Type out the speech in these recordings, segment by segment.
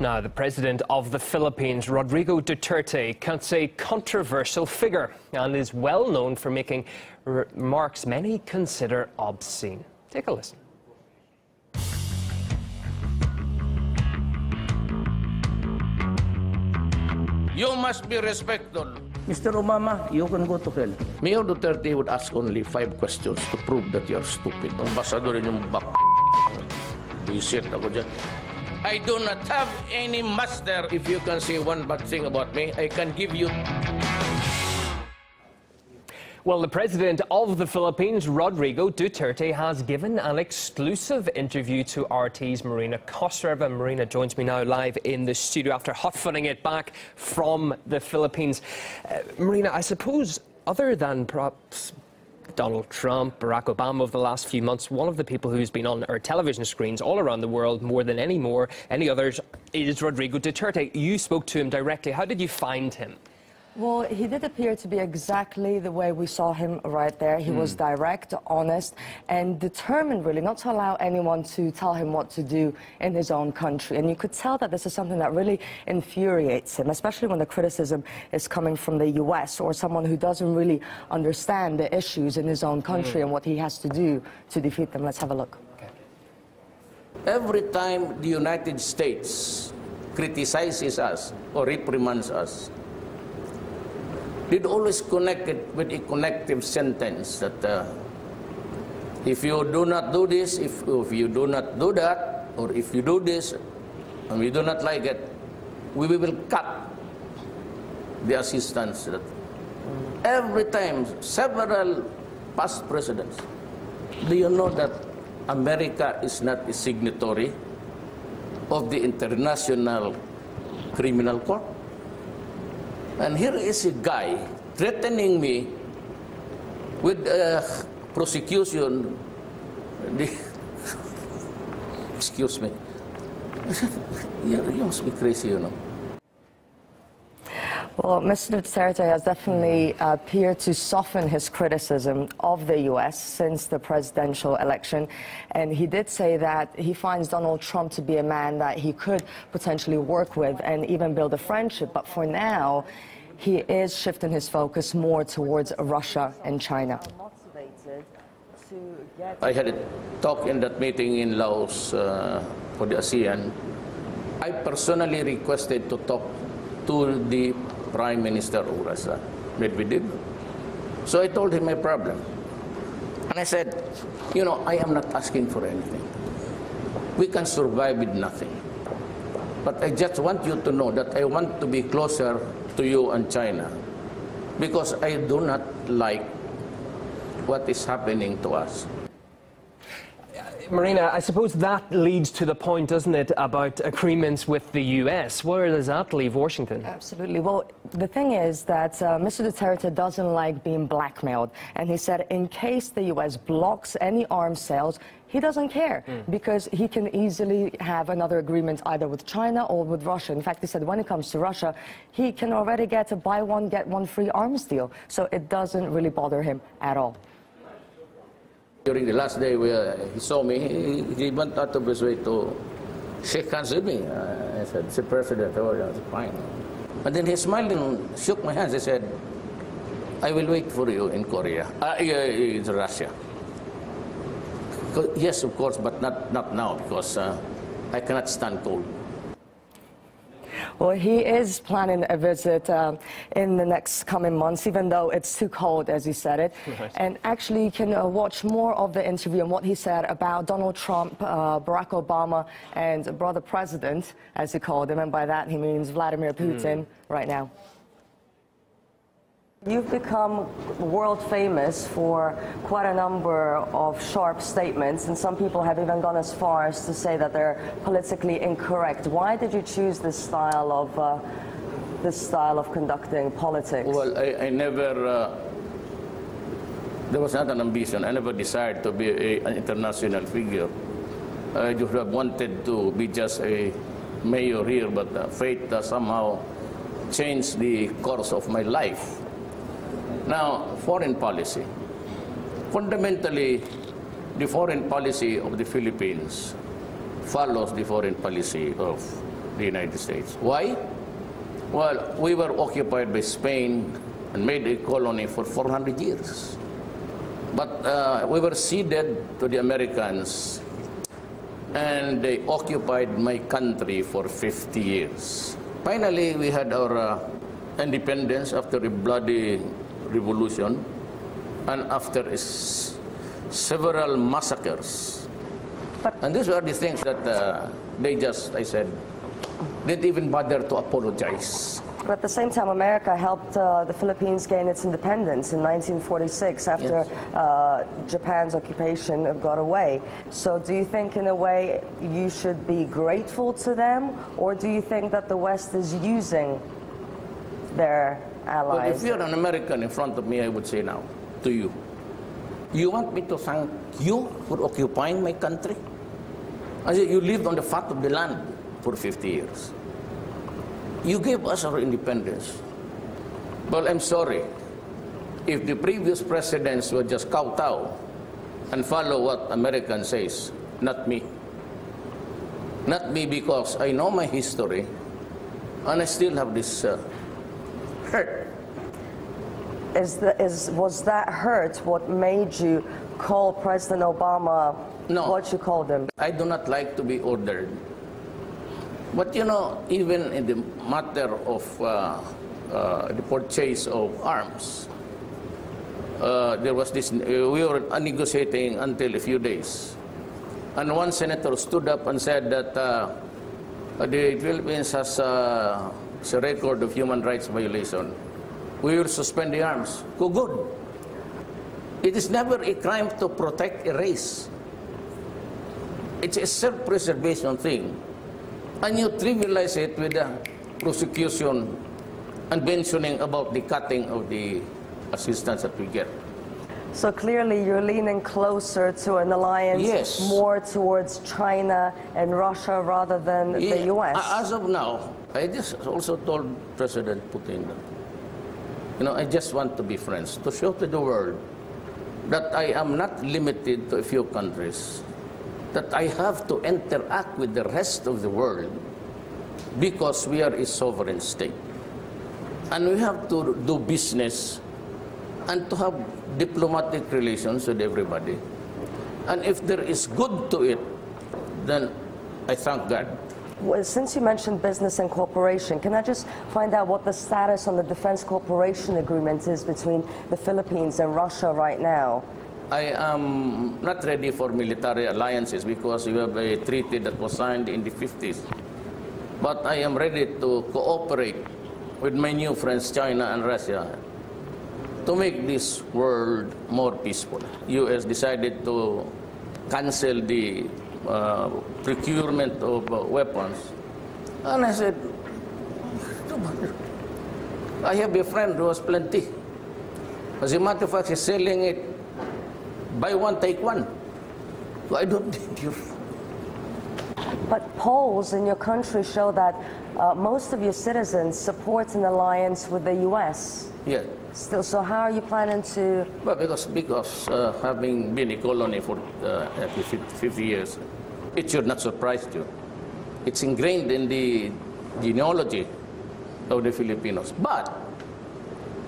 Now, the president of the Philippines, Rodrigo Duterte, cuts a controversial figure and is well known for making remarks many consider obscene. Take a listen. You must be respected. Mr. Obama, you can go to hell. Mayor Duterte would ask only five questions to prove that you're stupid. Ang basado rin yung bak... Visit ako dyan. I do not have any master. If you can say one bad thing about me, I can give you... Well, the president of the Philippines, Rodrigo Duterte, has given an exclusive interview to RT's Marina Kostreva. Marina joins me now live in the studio after hot-footing it back from the Philippines. Uh, Marina, I suppose, other than perhaps Donald Trump, Barack Obama over the last few months, one of the people who's been on our television screens all around the world more than any more, any others, is Rodrigo Duterte. You spoke to him directly. How did you find him? Well, he did appear to be exactly the way we saw him right there. He mm. was hmm. direct, honest, and determined, really, not to allow anyone to tell him what to do in his own country. And you could tell that this is something that really infuriates him, especially when the criticism is coming from the U.S. or someone who doesn't really understand the issues in his own country mm. and what he has to do to defeat them. Let's have a look. Every time the United States criticizes us or reprimands us, did always connect it with a connective sentence that uh, if you do not do this, if, if you do not do that, or if you do this and we do not like it, we will cut the assistance. That every time, several past presidents, do you know that America is not a signatory of the International Criminal Court? And here is a guy threatening me with uh, prosecution. Excuse me. you, you must be crazy, you know. Well, Mr. Duterte has definitely appeared to soften his criticism of the U.S. since the presidential election. And he did say that he finds Donald Trump to be a man that he could potentially work with and even build a friendship. But for now, he is shifting his focus more towards Russia and China. I had a talk in that meeting in Laos uh, for the ASEAN. I personally requested to talk to the Prime Minister Russia, Medvedev. So I told him my problem. And I said, you know, I am not asking for anything. We can survive with nothing. But I just want you to know that I want to be closer to you and China because I do not like what is happening to us. Marina, I suppose that leads to the point, doesn't it, about agreements with the US. Where does that leave Washington? Absolutely. Well, the thing is that uh, Mr. Duterte doesn't like being blackmailed. And he said in case the US blocks any arms sales, he doesn't care mm. because he can easily have another agreement either with China or with Russia. In fact, he said when it comes to Russia, he can already get a buy one, get one free arms deal. So it doesn't really bother him at all. During the last day where he saw me, he, he went out of his way to shake hands with me. I said, Mr. President, oh, yeah, fine. And then he smiled and shook my hands. He said, I will wait for you in Korea, uh, in Russia. Yes, of course, but not, not now because uh, I cannot stand cold. Well, he is planning a visit uh, in the next coming months, even though it's too cold, as he said it. Right. And actually, you can uh, watch more of the interview and what he said about Donald Trump, uh, Barack Obama, and brother president, as he called him. And by that, he means Vladimir Putin mm. right now. You've become world famous for quite a number of sharp statements, and some people have even gone as far as to say that they're politically incorrect. Why did you choose this style of uh, this style of conducting politics? Well, I, I never. Uh, there was not an ambition. I never desired to be a, an international figure. I just wanted to be just a mayor here, but uh, fate somehow changed the course of my life. Now, foreign policy. Fundamentally, the foreign policy of the Philippines follows the foreign policy of the United States. Why? Well, we were occupied by Spain and made a colony for 400 years. But uh, we were ceded to the Americans and they occupied my country for 50 years. Finally, we had our uh, independence after a bloody revolution and after several massacres. But and these were the things that uh, they just, I said, didn't even bother to apologize. But at the same time, America helped uh, the Philippines gain its independence in 1946 after yes. uh, Japan's occupation got away. So do you think, in a way, you should be grateful to them, or do you think that the West is using their allies? Well, if you're an American in front of me, I would say now to you, you want me to thank you for occupying my country? I said, you lived on the fat of the land for 50 years. You gave us our independence. Well, I'm sorry. If the previous presidents were just kowtow and follow what American says, not me. Not me because I know my history and I still have this uh, hurt. Is, the, is was that hurt what made you call President Obama no, what you called him? I do not like to be ordered. But you know, even in the matter of uh, uh, the purchase of arms, uh, there was this, uh, we were negotiating until a few days. And one senator stood up and said that uh, the Philippines has uh, a record of human rights violation. We will suspend the arms. Go good. It is never a crime to protect a race. It's a self-preservation thing and you trivialize it with the prosecution and mentioning about the cutting of the assistance that we get. So clearly you're leaning closer to an alliance yes. more towards China and Russia rather than yeah. the US. As of now, I just also told President Putin, you know, I just want to be friends, to show to the world that I am not limited to a few countries that I have to interact with the rest of the world because we are a sovereign state. And we have to do business and to have diplomatic relations with everybody. And if there is good to it, then I thank God. Well, since you mentioned business and cooperation, can I just find out what the status on the defense cooperation agreement is between the Philippines and Russia right now? I am not ready for military alliances because we have a treaty that was signed in the 50s. But I am ready to cooperate with my new friends, China and Russia, to make this world more peaceful. U.S. decided to cancel the uh, procurement of uh, weapons. And I said, I have a friend who has plenty. As a matter of fact, he's selling it Buy one, take one. I don't need you. But polls in your country show that uh, most of your citizens support an alliance with the U.S. Yeah. Still, so how are you planning to? Well, because because uh, having been a colony for uh, 50 years, it should not surprise you. It's ingrained in the genealogy of the Filipinos. But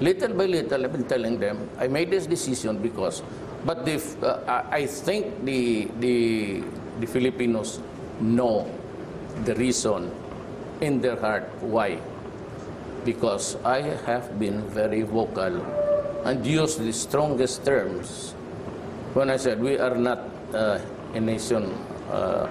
little by little, I've been telling them, I made this decision because but the, uh, I think the, the, the Filipinos know the reason in their heart why. Because I have been very vocal and used the strongest terms when I said we are not uh, a nation uh,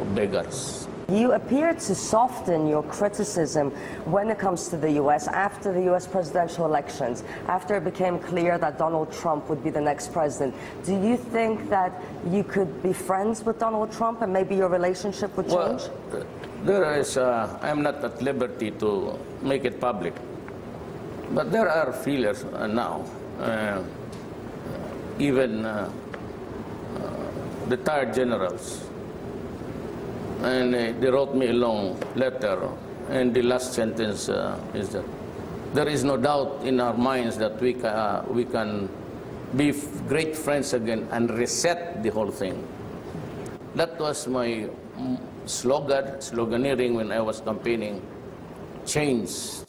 of beggars. You appear to soften your criticism when it comes to the U.S. after the U.S. presidential elections, after it became clear that Donald Trump would be the next president. Do you think that you could be friends with Donald Trump and maybe your relationship would change? Well, there is, uh, I'm not at liberty to make it public. But there are feelers uh, now. Uh, even uh, uh, retired generals and uh, they wrote me a long letter, and the last sentence uh, is that there is no doubt in our minds that we, ca uh, we can be great friends again and reset the whole thing. That was my slogan, sloganeering when I was campaigning changed